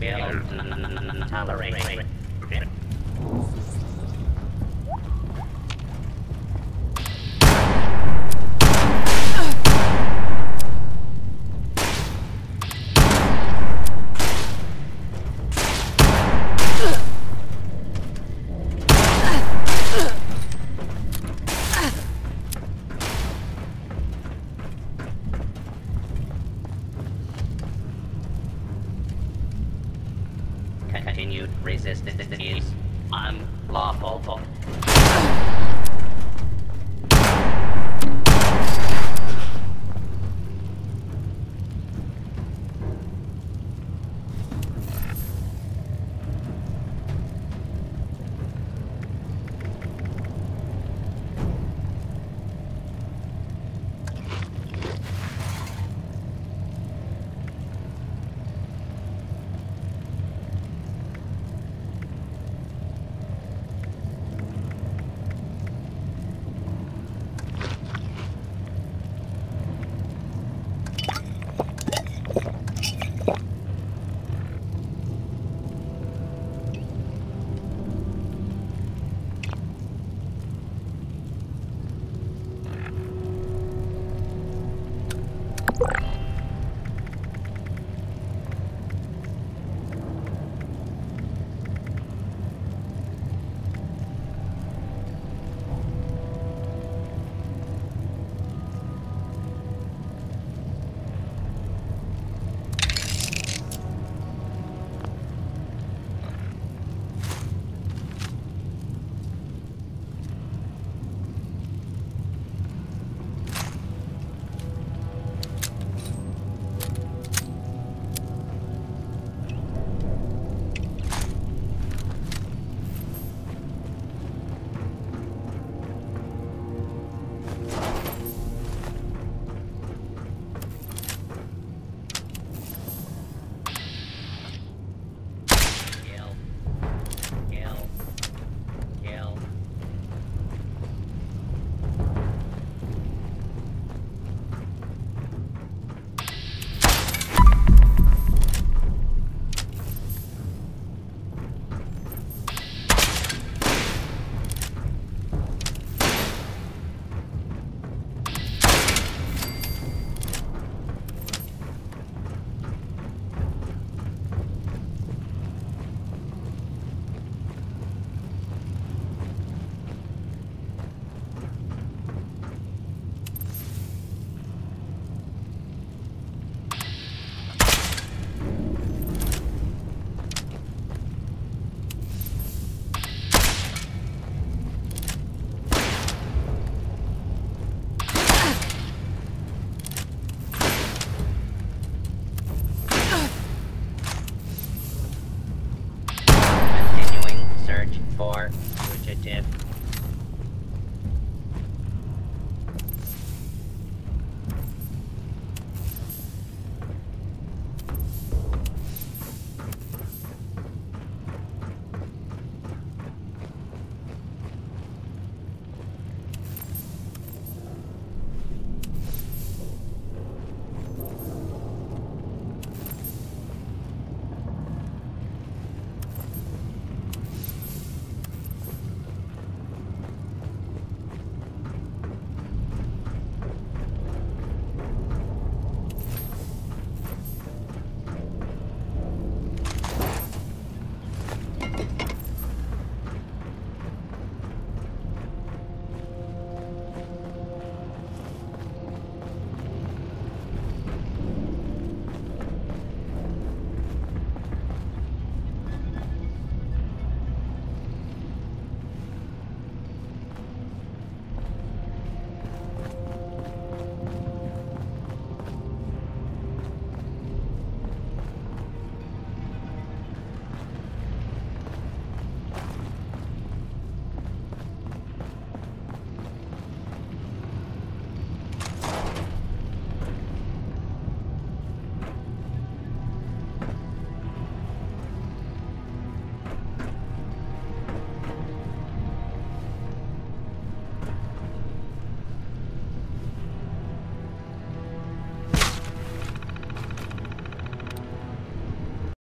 will tolerate. Continued resistance is unlawful. Continuing search for fugitive.